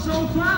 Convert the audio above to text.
sofa, proud.